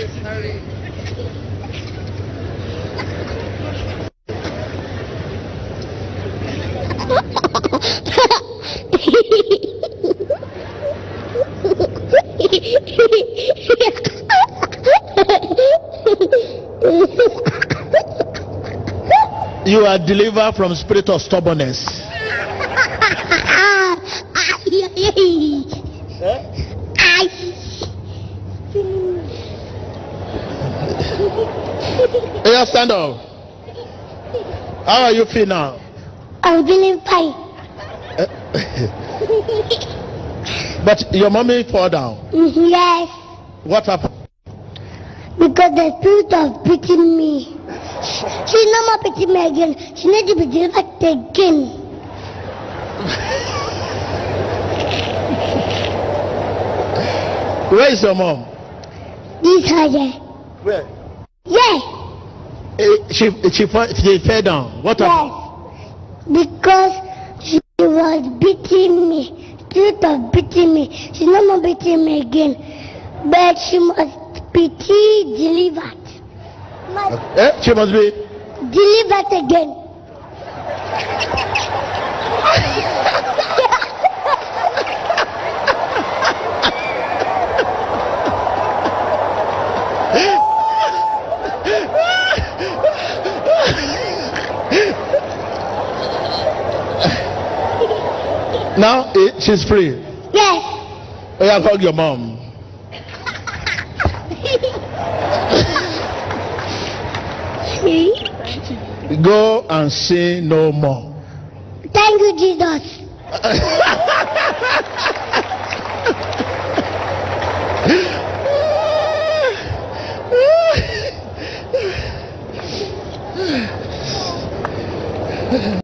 You are delivered from spirit of stubbornness. Yeah, stand up. How are you feel now? I'm feeling fine. But your mommy fall down. Yes, What happened? because the spirit of beating me. She no more beating me again. She need to be delivered again. Where is your mom? This higher. Where? Yeah. Eh, She she she fell down. What happened? Yes, because she was beating me, spirit of beating me. She's no more beating me again, but she must be delivered. Must Eh? She must be. delivered again. Now eh, she's free. Yes. Oh, yeah, call your mom. Go and say no more. Thank you, Jesus.